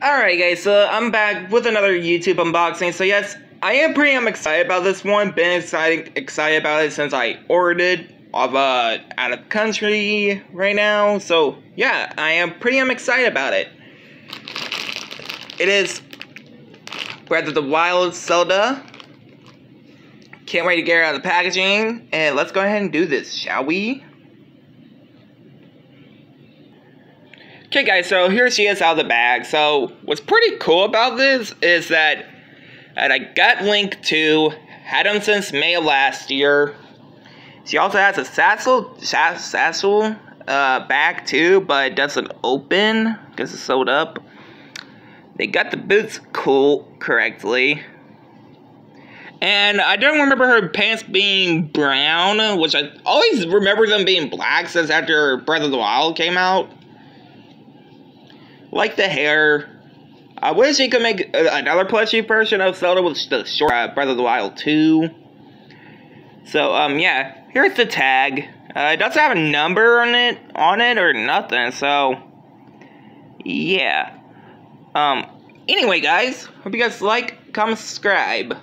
Alright guys, so I'm back with another YouTube unboxing. So yes, I am pretty I'm excited about this one. Been excited excited about it since I ordered of uh out of country right now. So yeah, I am pretty I'm excited about it. It is Breath of the Wild Zelda. Can't wait to get it out of the packaging. And let's go ahead and do this, shall we? Okay guys, so here she is out of the bag. So what's pretty cool about this is that, that I got Link to, had him since May of last year. She also has a satchel, satchel uh, bag too, but it doesn't open because it's sewed up. They got the boots cool correctly. And I don't remember her pants being brown, which I always remember them being black since after Breath of the Wild came out like the hair. I wish he could make another plushie version of Zelda with the short uh, Breath of the Wild 2. So, um, yeah, here's the tag. Uh, it doesn't have a number on it, on it or nothing, so, yeah. Um, anyway, guys, hope you guys like, comment, subscribe.